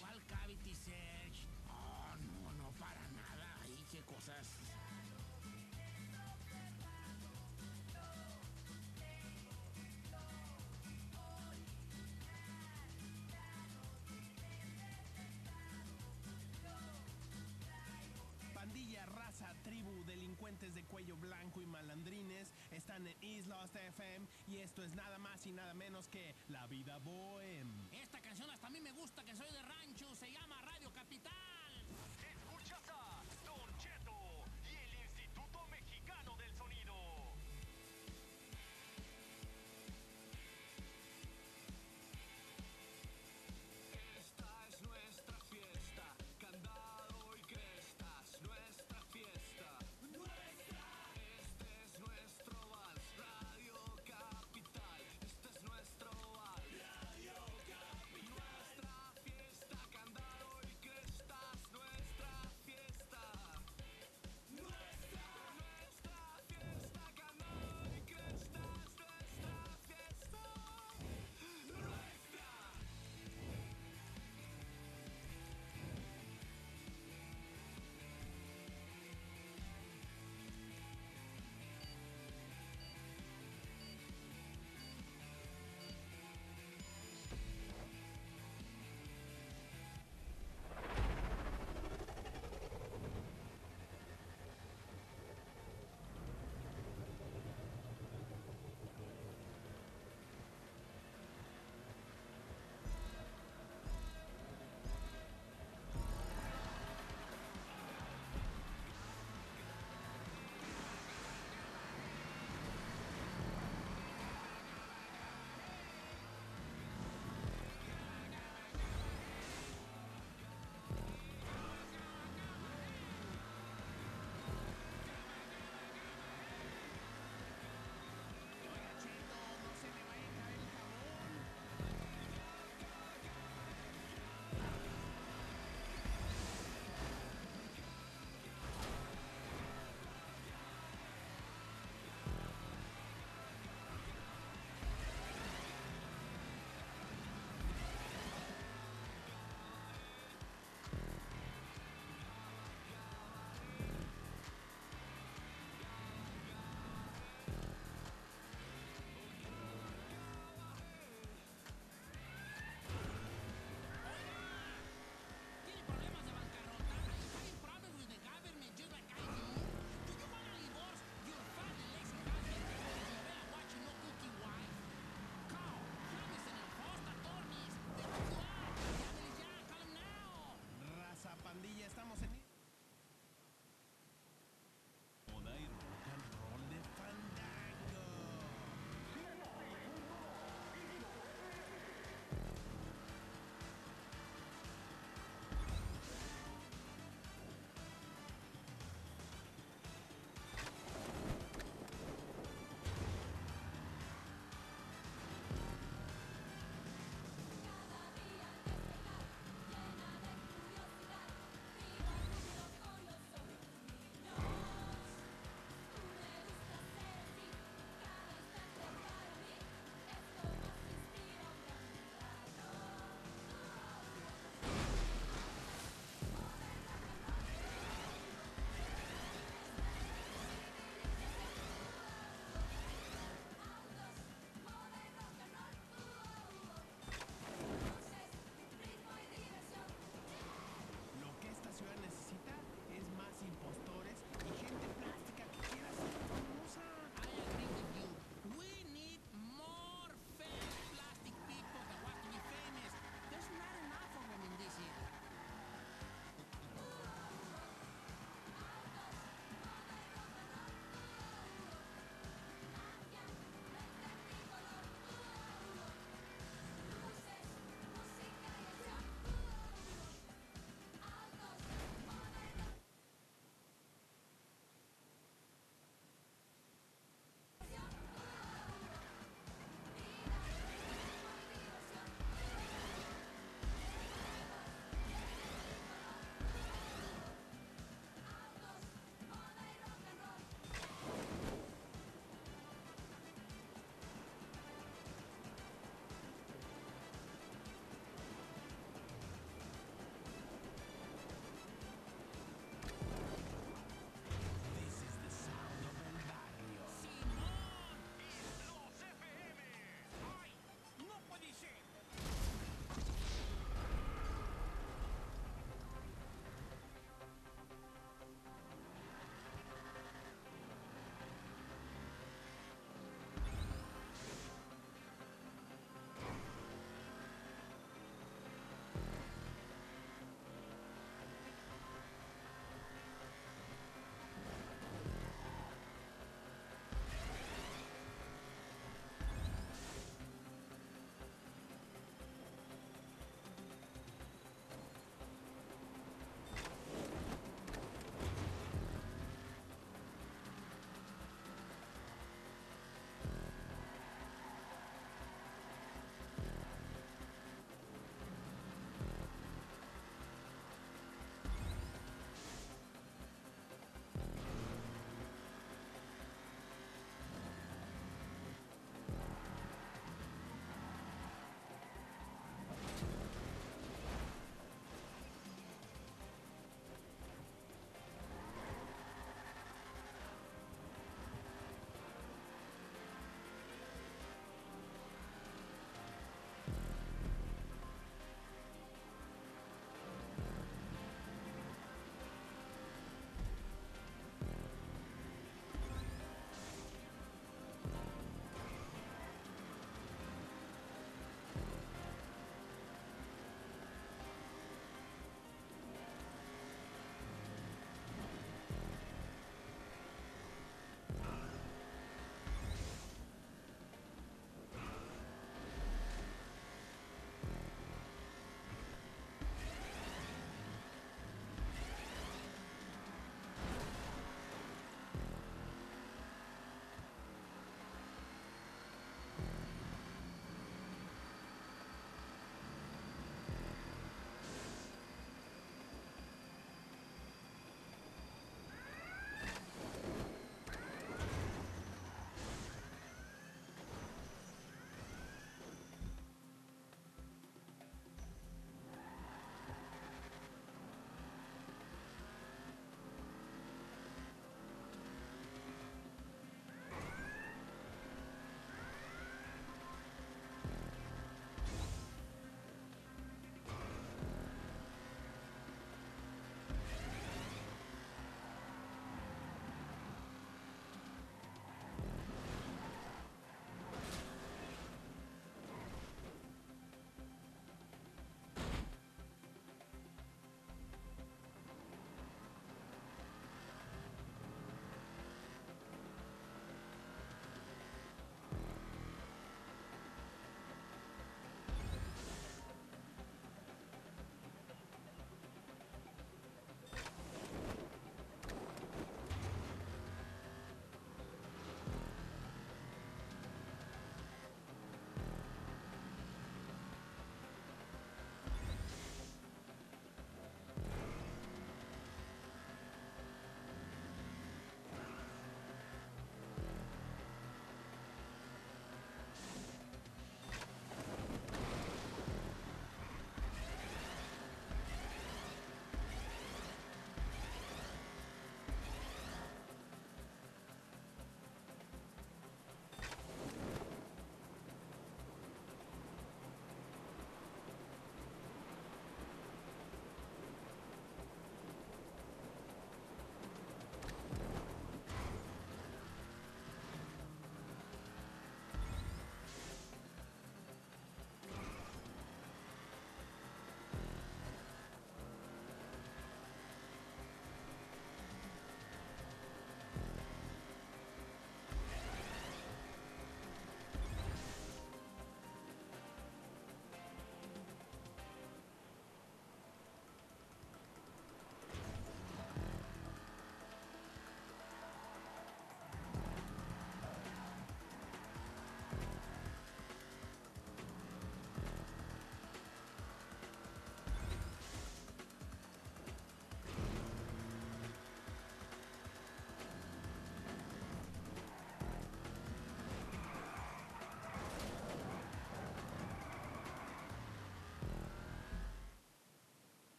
¿Cuál Cavity Search? Oh, no, no, para nada. Ay, qué cosas. Pandilla, raza, tribu, delincuentes de cuello blanco y malandrines están en Lost FM y esto es nada más y nada menos que La Vida Bohem. Esta canción hasta a mí me gusta, que soy de rancho. Se llama Radio Capital.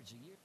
If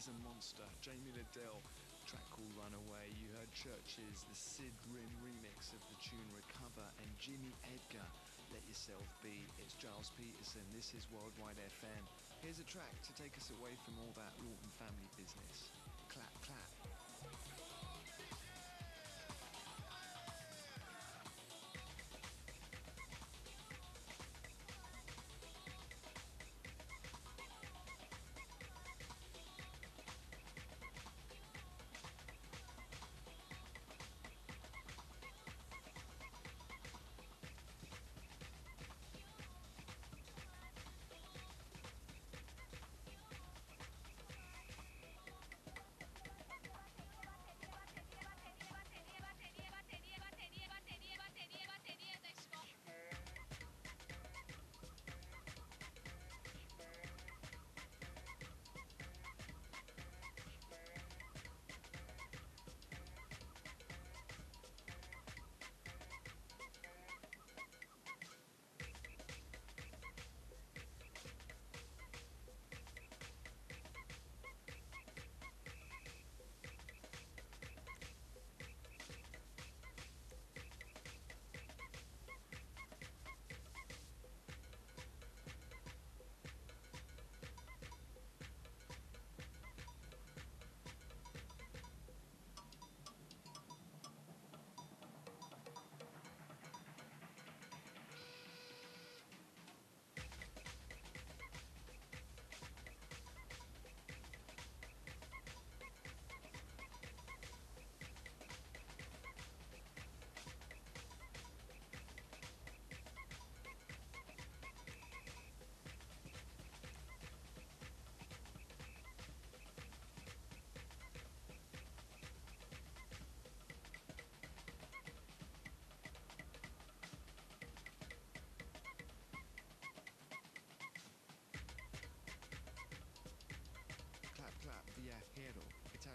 he's a monster. Jamie Lidell, track called Runaway. You heard CHVRCHES, the Sid Rim remix of the tune Recover, and Jimmy Edgar, Let Yourself Be. It's Gilles Peterson. This is Worldwide FM. Here's a track to take us away from all that Lawton family business. Clap, clap. Clap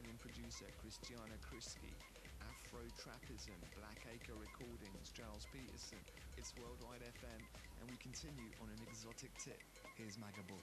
Italian producer Cristiano Crisci, Afro Trappism, Black Acre Recordings, Gilles Peterson. It's Worldwide FM, and we continue on an exotic tip. Here's Magabo.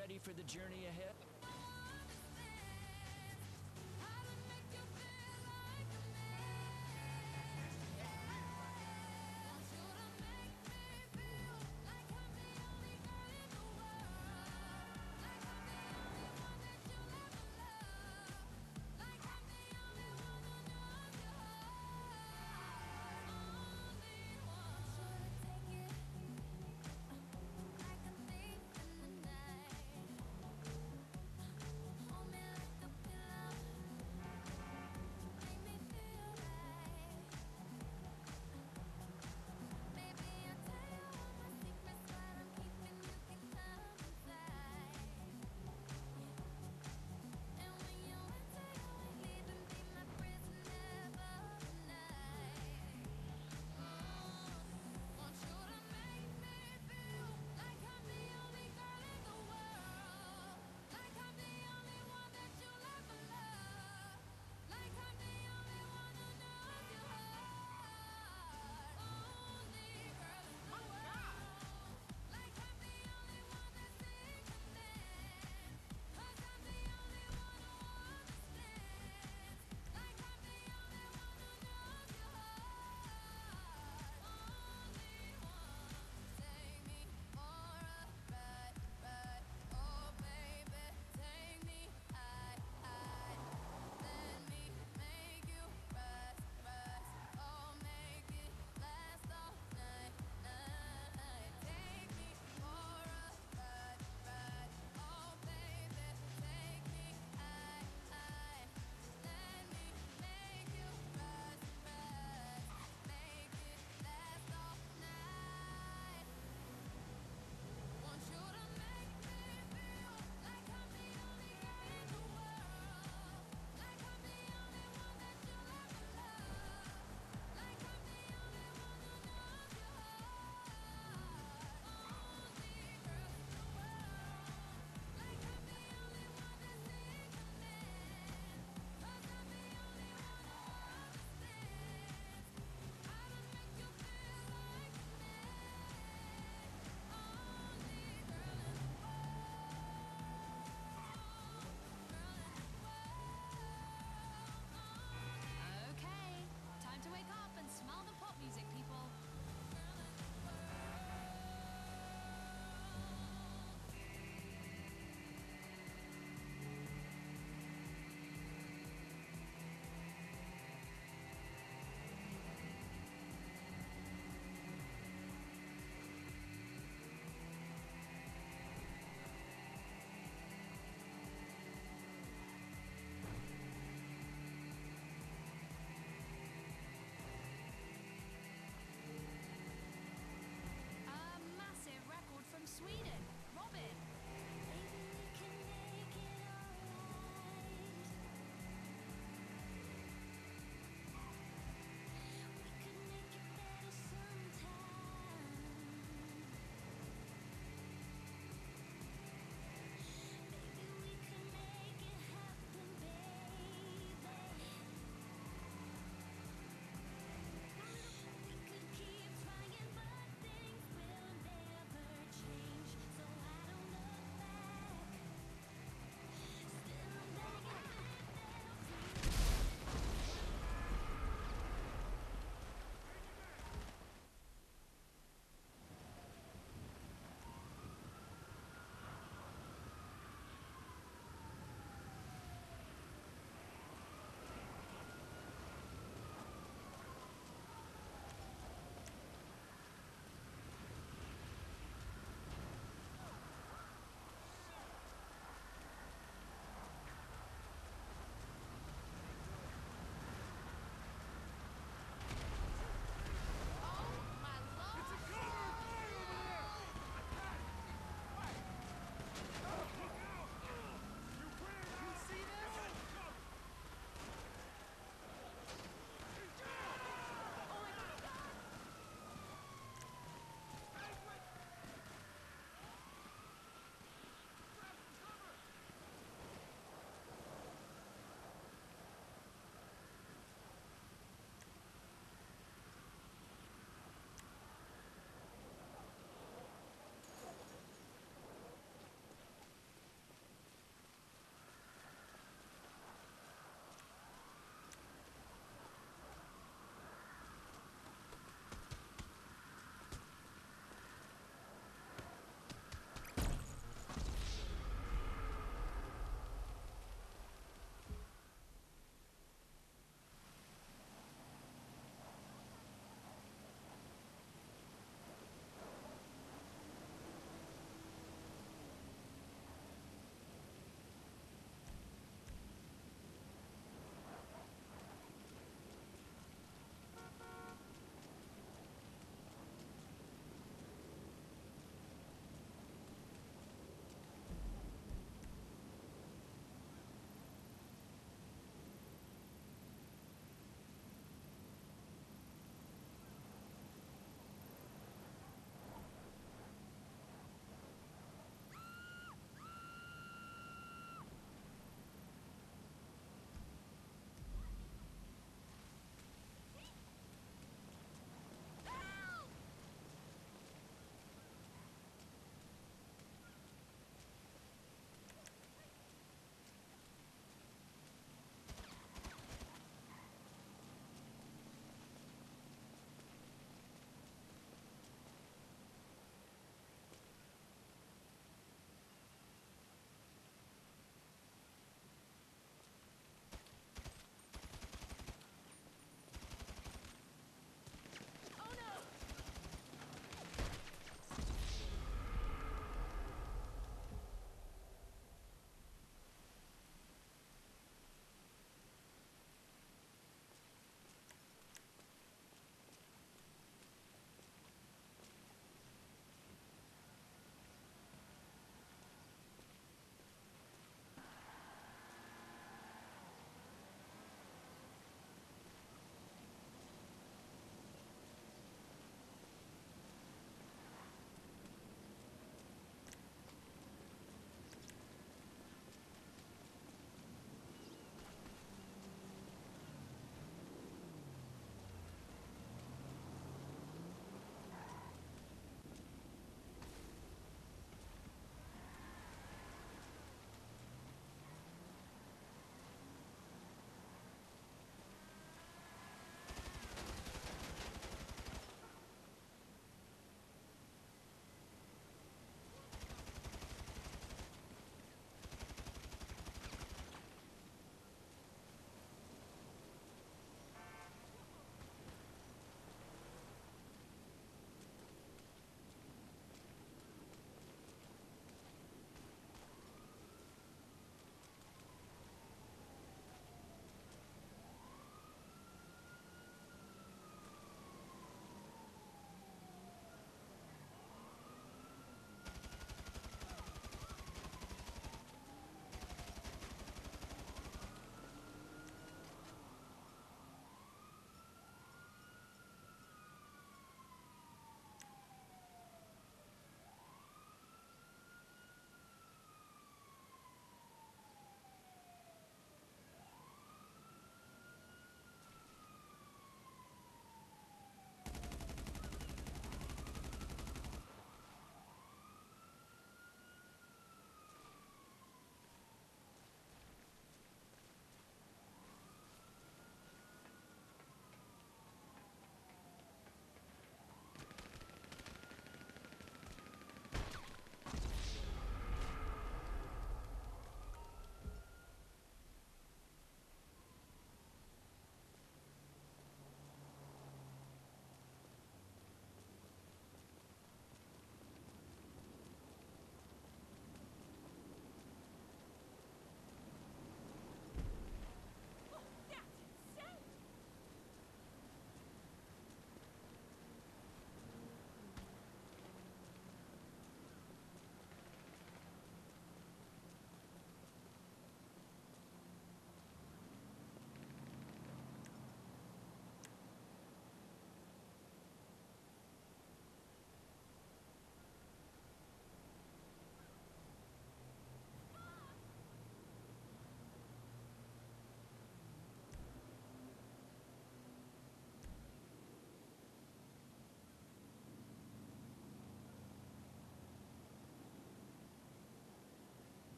Ready for the journey ahead?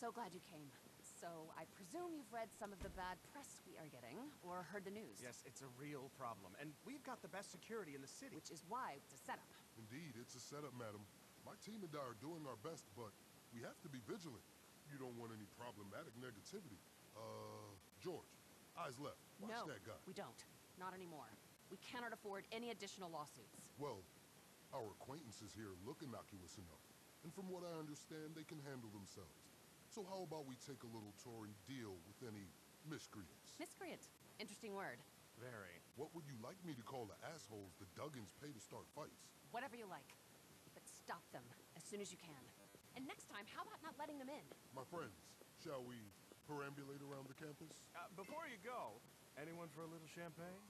So glad you came. So, I presume you've read some of the bad press we are getting, or heard the news. Yes, it's a real problem, and we've got the best security in the city. Which is why it's a setup. Indeed, it's a setup, madam. My team and I are doing our best, but we have to be vigilant. You don't want any problematic negativity. Uh, George, eyes left. Watch no, that guy. we don't. Not anymore. We cannot afford any additional lawsuits. Well, our acquaintances here look innocuous enough. And from what I understand, they can handle themselves. So how about we take a little tour and deal with any miscreants? Miscreant. Interesting word. Very. What would you like me to call the assholes the Duggins pay to start fights? Whatever you like. But stop them as soon as you can. And next time, how about not letting them in? My friends, shall we perambulate around the campus? Uh, before you go, anyone for a little champagne?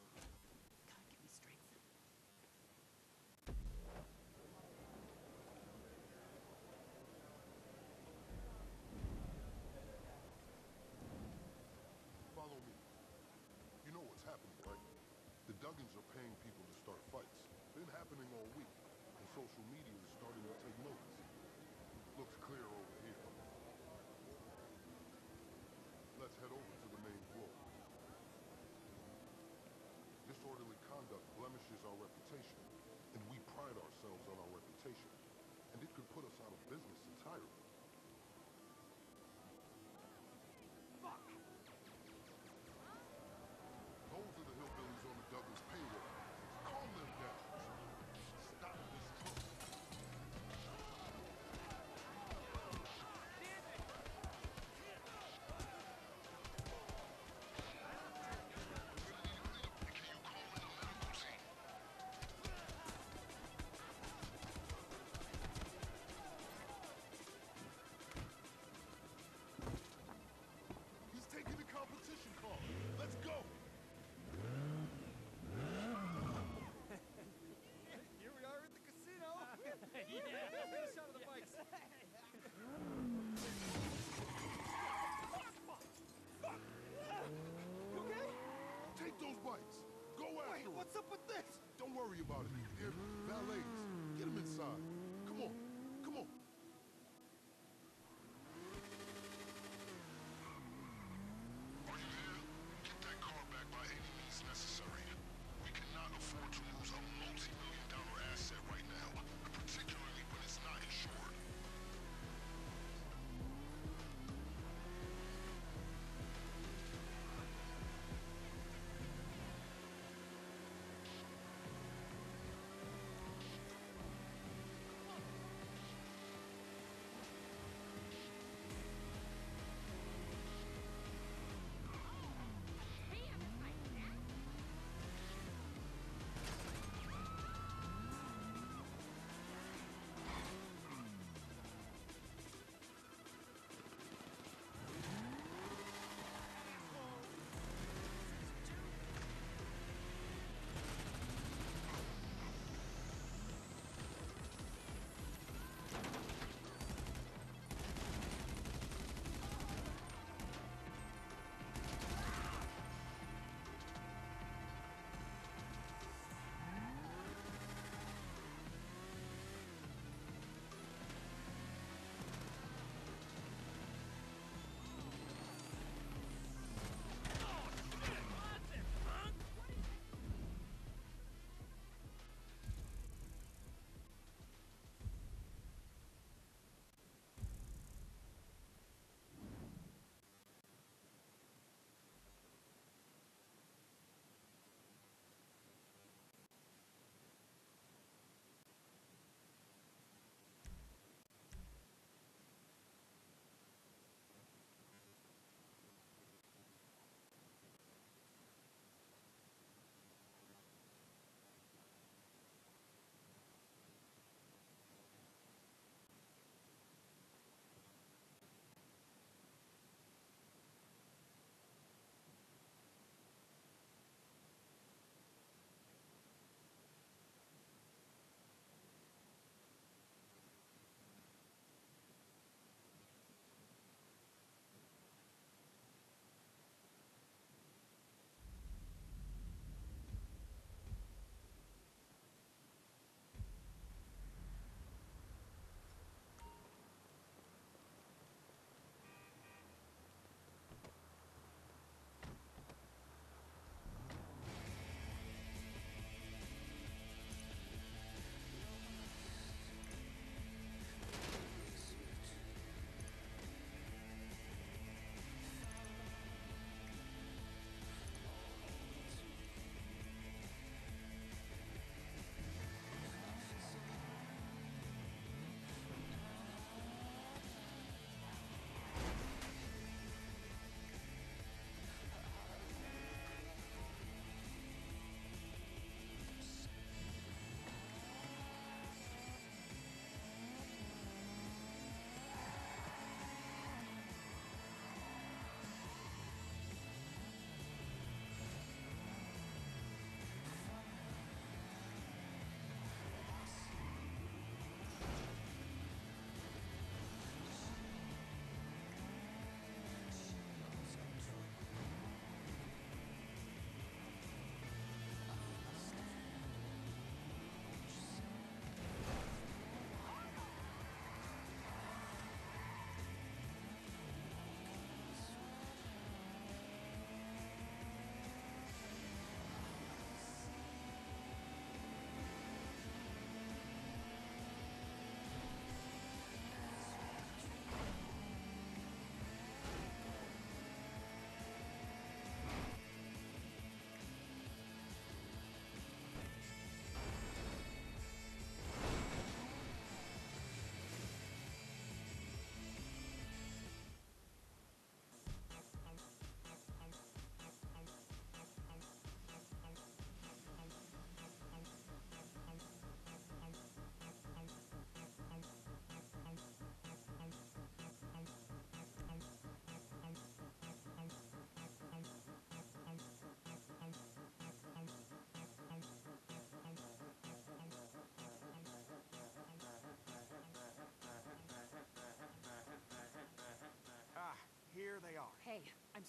Worry about it. They're valets. Get them inside.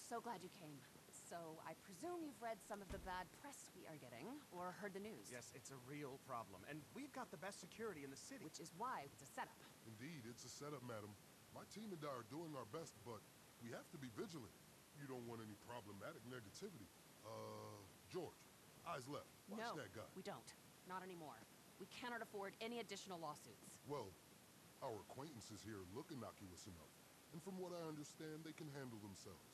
So glad you came. So, I presume you've read some of the bad press we are getting, or heard the news. Yes, it's a real problem, and we've got the best security in the city. Which is why it's a setup. Indeed, it's a setup, madam. My team and I are doing our best, but we have to be vigilant. You don't want any problematic negativity. Uh, George, eyes left. Watch no, that guy. we don't. Not anymore. We cannot afford any additional lawsuits. Well, our acquaintances here look innocuous enough. And from what I understand, they can handle themselves.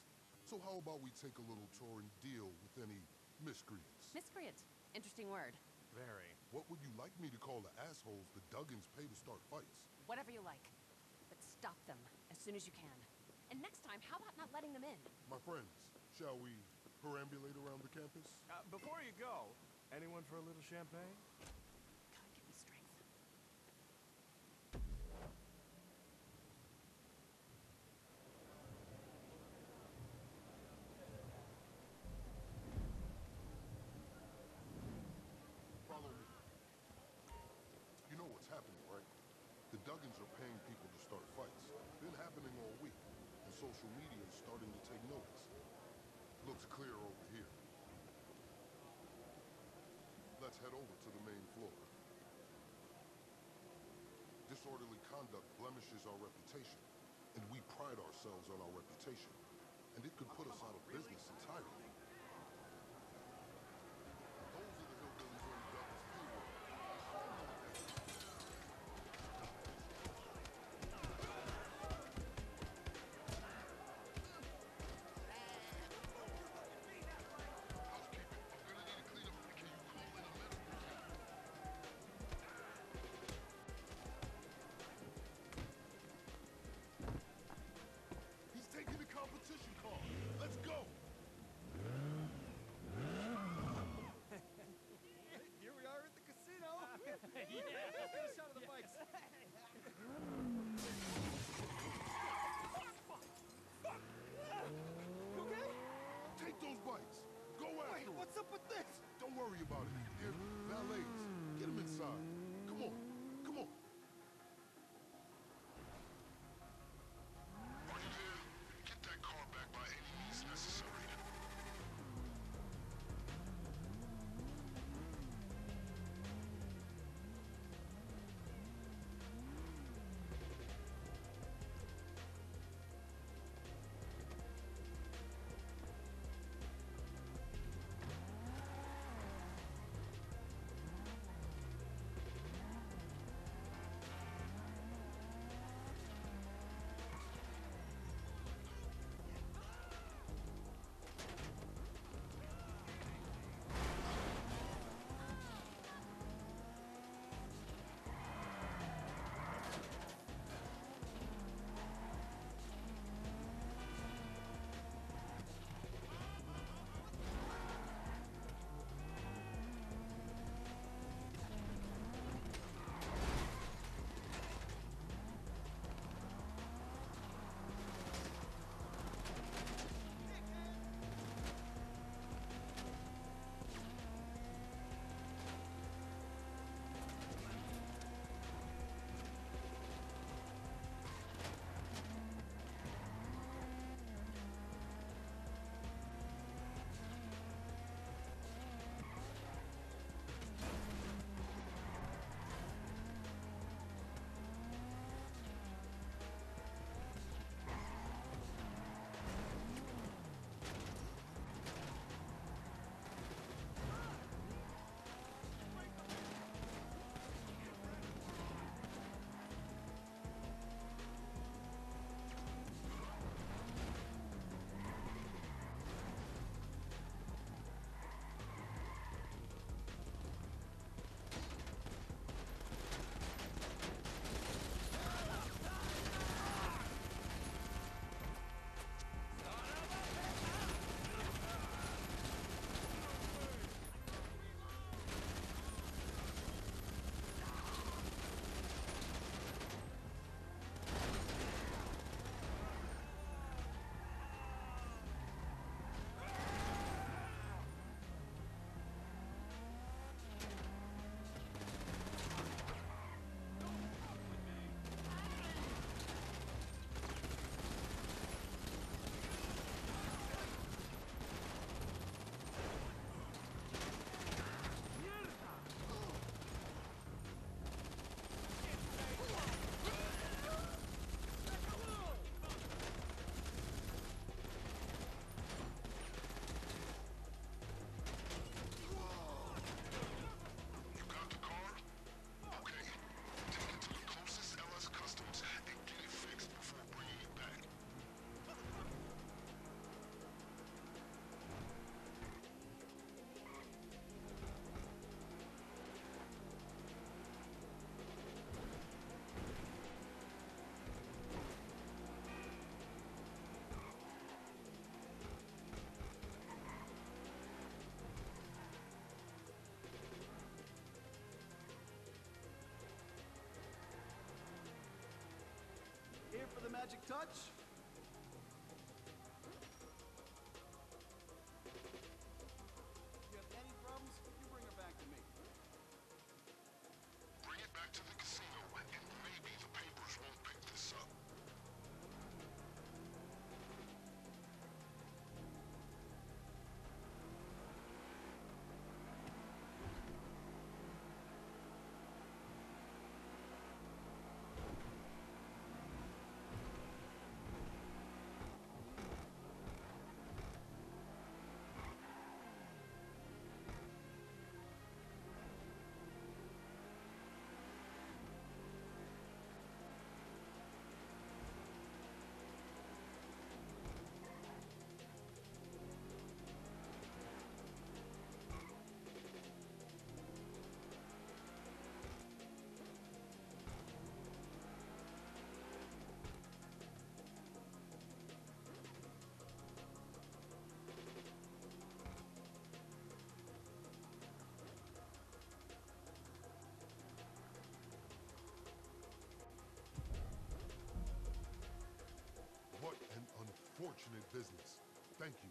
So how about we take a little tour and deal with any miscreants? Miscreant. Interesting word. Very. What would you like me to call the assholes the Duggins pay to start fights? Whatever you like. But stop them as soon as you can. And next time, how about not letting them in? My friends, shall we perambulate around the campus? Uh, before you go, anyone for a little champagne? God, give me strength. Follow me. You know what's happening, right? The Duggins are paying people to start fights. Been happening all week, and social media is starting to take notice. Looks clear over here. Let's head over to the main floor. Disorderly conduct blemishes our reputation, and we pride ourselves on our reputation. And it could put us out of business entirely. magic touch? Unfortunate business. Thank you.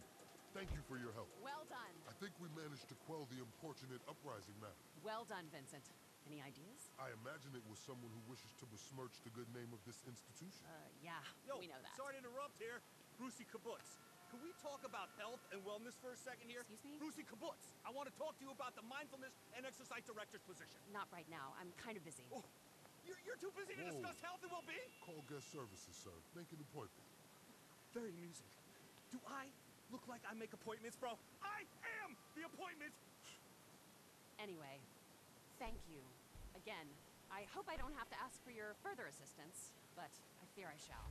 Thank you for your help. Well done. I think we managed to quell the importunate uprising matter. Well done, Vincent. Any ideas? I imagine it was someone who wishes to besmirch the good name of this institution. Uh, yeah, Yo, we know that. sorry to interrupt here. Brucey Kibbutz. Can we talk about health and wellness for a second here? Excuse me? Brucey Kibbutz. I want to talk to you about the mindfulness and exercise director's position. Not right now. I'm kind of busy. Oh, you're, you're too busy to discuss health and well-being? Call guest services, sir. Make an appointment. Very amusing. Do I look like I make appointments, bro? I am the appointment! Anyway, thank you. Again, I hope I don't have to ask for your further assistance, but I fear I shall.